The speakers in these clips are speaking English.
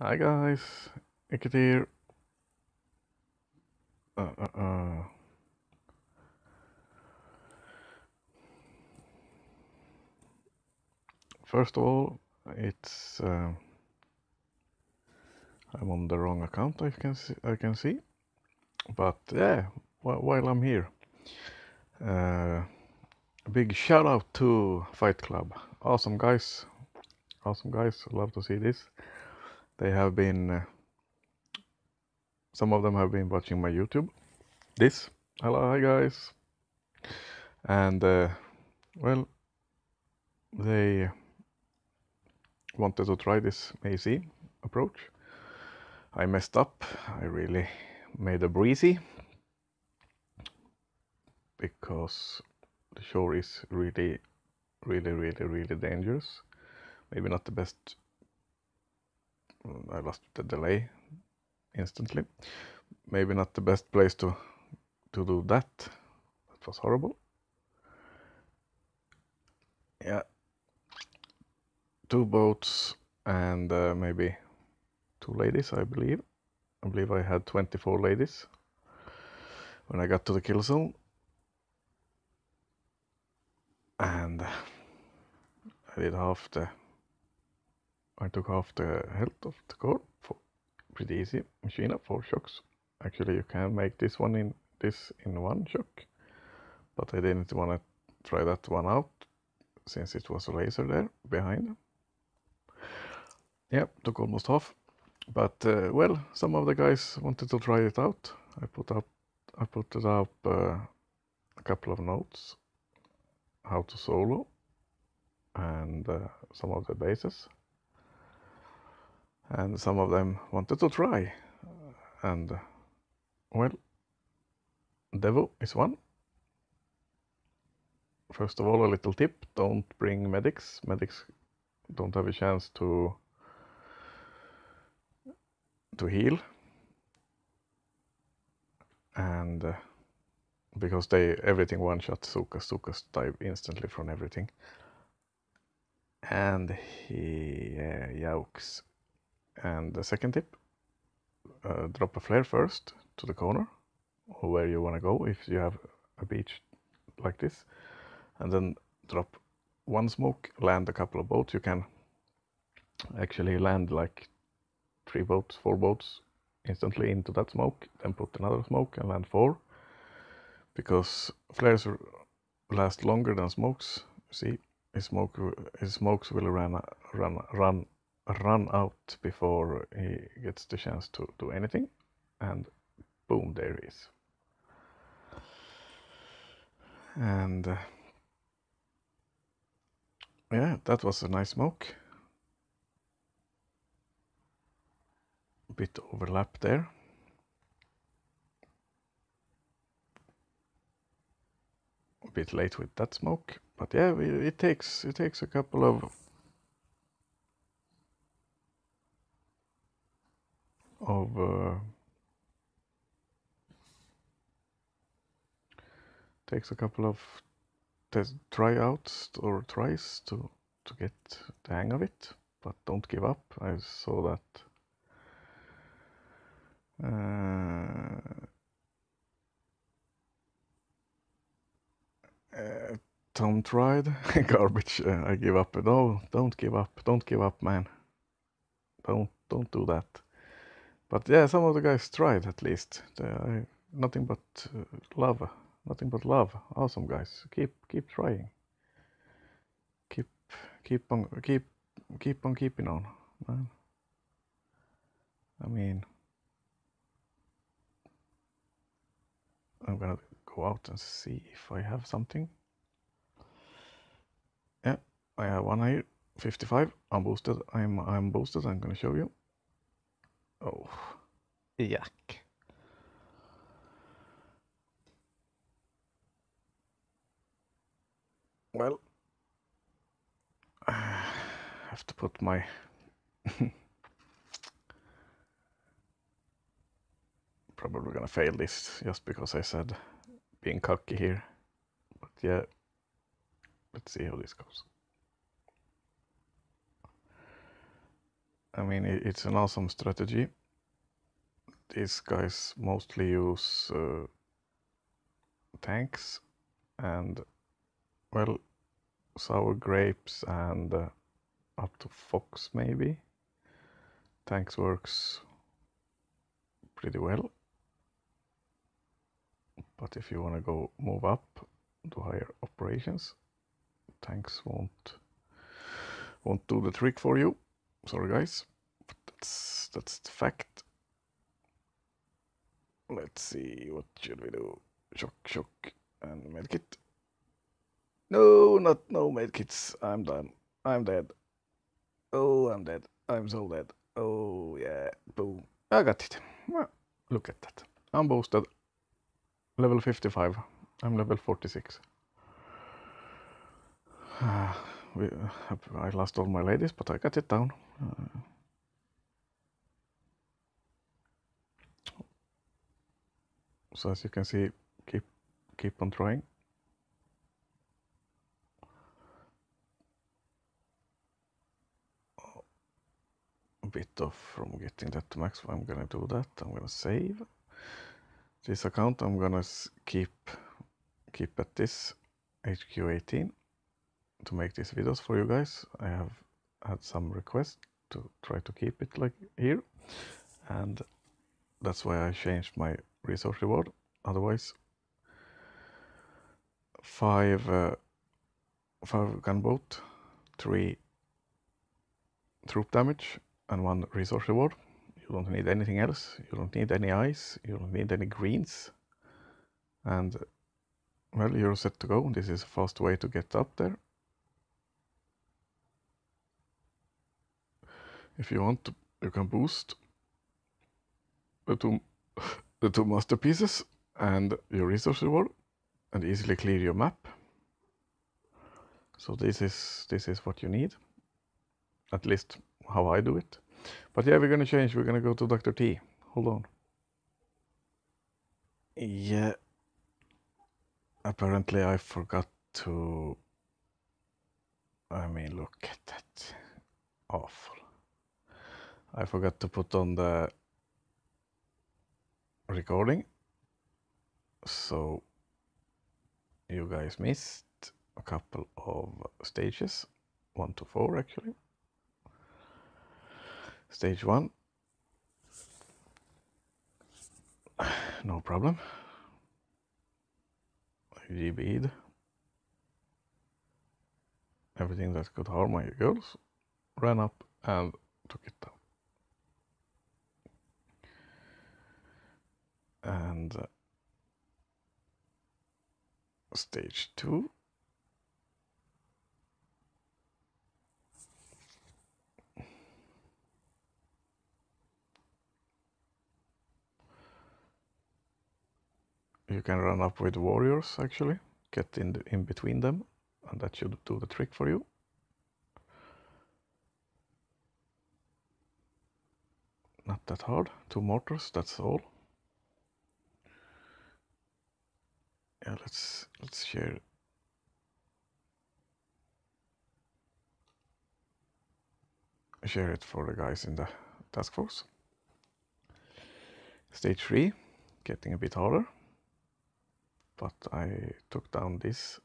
Hi guys, Icket here. Uh, uh, uh. First of all, it's uh, I'm on the wrong account. I can see, I can see, but yeah, wh- while I'm here, uh, big shout out to Fight Club. Awesome guys, awesome guys. Love to see this. They have been, uh, some of them have been watching my YouTube. This, hello, hi guys, and uh, well, they wanted to try this AC approach. I messed up. I really made a breezy because the shore is really, really, really, really dangerous. Maybe not the best. Mm, I lost the delay instantly. Maybe not the best place to to do that. That was horrible. Yeah, two boats and uh, maybe two ladies, I believe. I believe I had 24 ladies when I got to the kill zone. And I did half the. I took half the health of the core. For pretty easy. Machine up, four shocks. Actually, you can make this one in this in one shock, but I didn't want to try that one out since it was a laser there behind. Yeah, took almost half. But uh, well, some of the guys wanted to try it out. I put up, I put it up uh, a couple of notes, how to solo, and uh, some of the bases. And some of them wanted to try, and well, Devo is one. First of all, a little tip: don't bring medics. Medics don't have a chance to to heal and uh, because they everything one shot Zooka Zookas dive instantly from everything and he uh, yokes and the second tip uh, drop a flare first to the corner or where you want to go if you have a beach like this and then drop one smoke land a couple of boats you can actually land like three boats, four boats instantly into that smoke, then put another smoke and land four. Because flares last longer than smokes. See, smoke, smokes will run, run, run, run out before he gets the chance to do anything, and boom, there he is. And uh, yeah, that was a nice smoke. A bit overlap there. a bit late with that smoke, but yeah, it takes it takes a couple of of uh, takes a couple of test tryouts or tries to to get the hang of it, but don't give up. I saw that. Uh, uh, Tom tried garbage. Uh, I give up. No, don't give up. Don't give up, man. Don't don't do that. But yeah, some of the guys tried at least. They, nothing but uh, love. Nothing but love. Awesome guys. Keep keep trying. Keep keep on keep keep on keeping on, man. I mean, I'm gonna go out and see if I have something. Yeah, I have one here. 55. I'm boosted. I'm I'm boosted. I'm gonna show you. Oh, yuck. Well, I have to put my probably gonna fail this just because I said being cocky here. But yeah, let's see how this goes. I mean, it's an awesome strategy. These guys mostly use uh, tanks and, well, sour grapes and uh, up to fox maybe. Tanks works pretty well. But if you want to go move up to higher operations, tanks won't won't do the trick for you. Sorry guys, but that's that's the fact. Let's see, what should we do? Shock, shock, and medkit. No, not no medkits. I'm done. I'm dead. Oh, I'm dead. I'm so dead. Oh yeah, boom. I got it. Well, look at that. I'm boosted. Level 55. I'm level 46. Ah. We, uh, I lost all my ladies, but I got it down. Uh, so as you can see, keep keep on trying. A bit off from getting that to max. I'm gonna do that. I'm gonna save this account. I'm gonna keep keep at this HQ18 to make these videos for you guys. I have had some requests to try to keep it like here and that's why I changed my resource reward. Otherwise, five uh, five gunboat, three troop damage, and one resource reward. You don't need anything else. You don't need any ice. You don't need any greens. And well, you're set to go. This is a fast way to get up there. If you want, you can boost the two, the two masterpieces and your resource reward and easily clear your map. So this is this is what you need. At least how I do it. But yeah, we're gonna change. We're gonna go to Dr. T. Hold on. Yeah. Apparently I forgot to... I mean, look at that. Awful. I forgot to put on the recording. So you guys missed a couple of stages, one to four actually. Stage one, no problem. GB'd everything that could harm my girls, ran up and took it down. And uh, stage two. You can run up with warriors actually. Get in the, in between them and that should do the trick for you. Not that hard. Two mortars that's all yeah let's let's share share it for the guys in the task force. Stage 3 getting a bit harder but I took down this.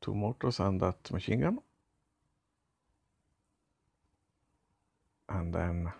Two mortars and that machine gun. And then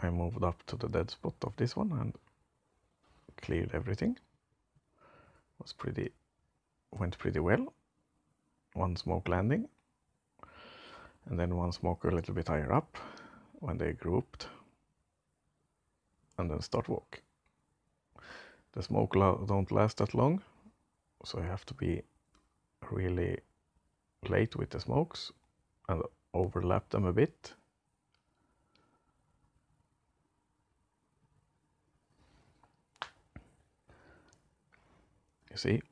I moved up to the dead spot of this one and cleared everything. Was pretty went pretty well. One smoke landing. And then one smoke a little bit higher up when they grouped. And then start walk. The smoke don't last that long, so you have to be really late with the smokes and overlap them a bit You see,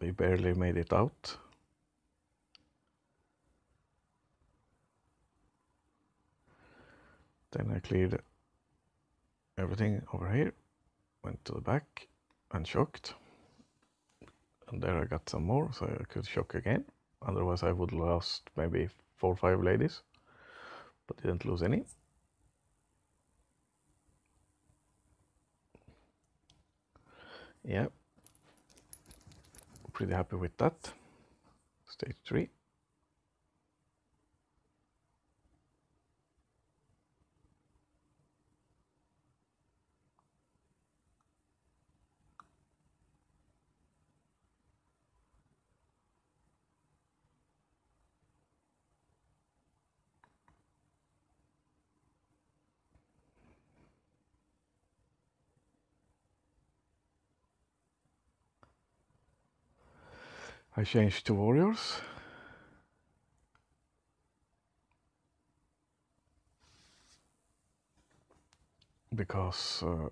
we barely made it out. Then I cleared everything over here, went to the back and shocked. And there I got some more, so I could shock again. Otherwise I would lost maybe four or five ladies, but didn't lose any. Yeah, pretty happy with that. Stage three. I changed to warriors. Because uh,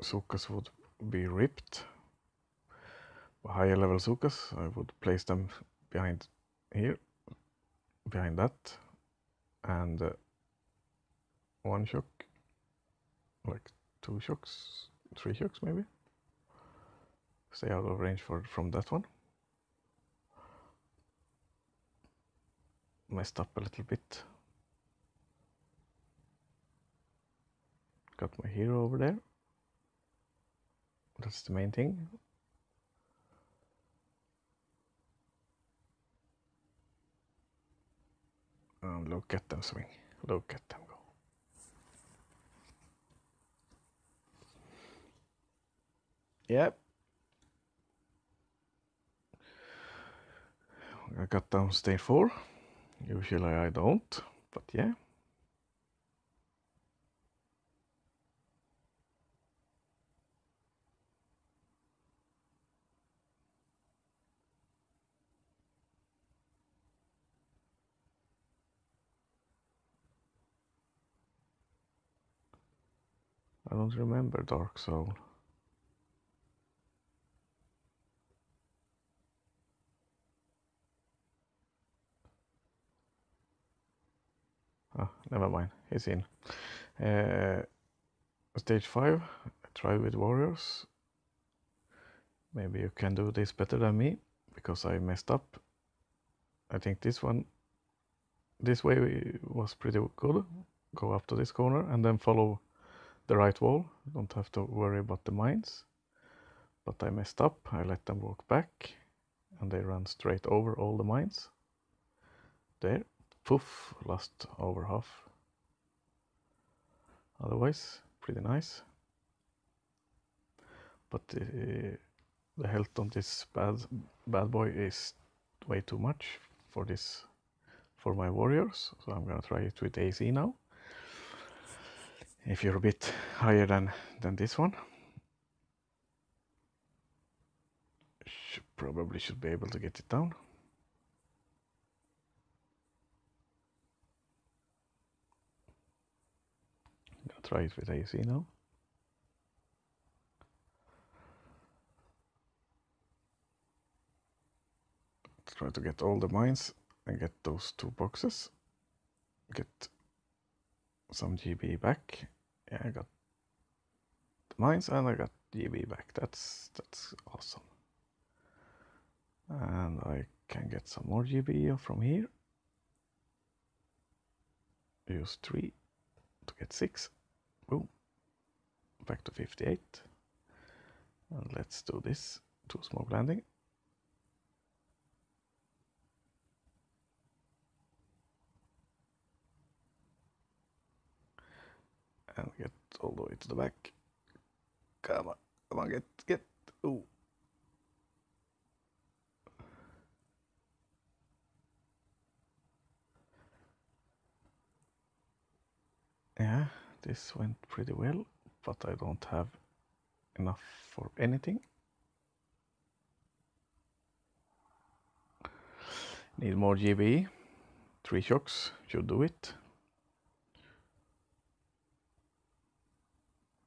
Zookas would be ripped. Higher level Zookas, I would place them behind here, behind that, and uh, one shock, like two shocks, three shocks maybe stay out of range for from that one. Messed up a little bit. Got my hero over there. That's the main thing. And look at them swing. Look at them go. Yep, I got down stage 4. Usually I don't, but yeah. I don't remember Dark Soul. Oh, never mind. He's in. Uh, stage 5. Try with warriors. Maybe you can do this better than me because I messed up. I think this one, this way was pretty good. Go up to this corner and then follow the right wall. Don't have to worry about the mines. But I messed up. I let them walk back and they run straight over all the mines. There poof, lost over half. Otherwise, pretty nice. But the, the health on this bad bad boy is way too much for this for my warriors. So I'm gonna try it with AC now. If you're a bit higher than than this one. Should, probably should be able to get it down. Try it with AC now. Let's try to get all the mines and get those two boxes. Get some GB back. Yeah, I got the mines and I got GB back. That's that's awesome. And I can get some more GB from here. Use three to get six. Boom. Back to 58. And let's do this. Two smoke landing. And get all the way to the back. Come on, come on, get, get, ooh. Yeah this went pretty well, but I don't have enough for anything. Need more GB. Three shocks should do it.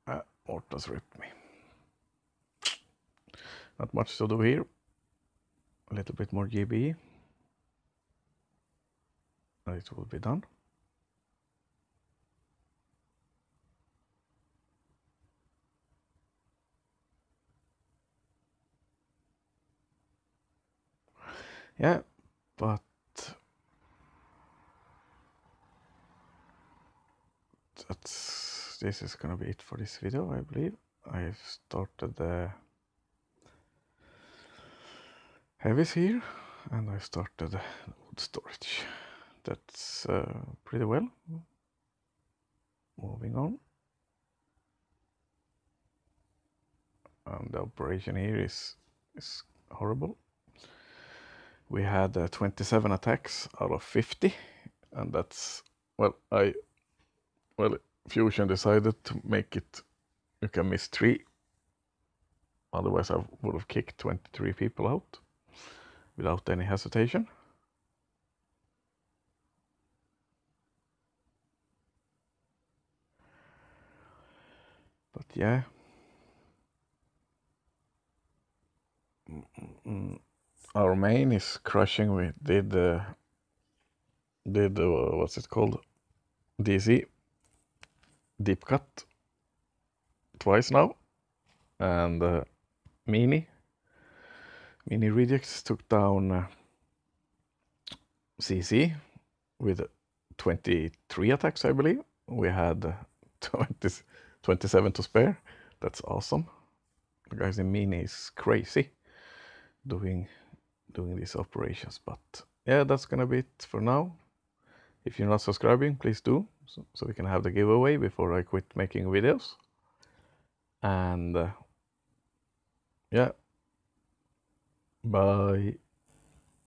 Ah, Mortars ripped me. Not much to do here. A little bit more GB. And it will be done. Yeah, but that's this is gonna be it for this video, I believe. I've started the heavies here, and I started the wood storage. That's uh, pretty well. Moving on. And the operation here is is horrible. We had uh, 27 attacks out of 50, and that's well, I well, Fusion decided to make it. You can miss three. Otherwise, I would have kicked 23 people out without any hesitation. But yeah. Mm, mm, mm. Our main is crushing. We did uh, did what's it called? DC deep cut twice now, and uh, mini mini rejects took down uh, CC with 23 attacks, I believe. We had uh, 20, 27 to spare. That's awesome. The guys in mini is crazy doing doing these operations. But yeah, that's gonna be it for now. If you're not subscribing, please do, so, so we can have the giveaway before I quit making videos. And uh, yeah, bye.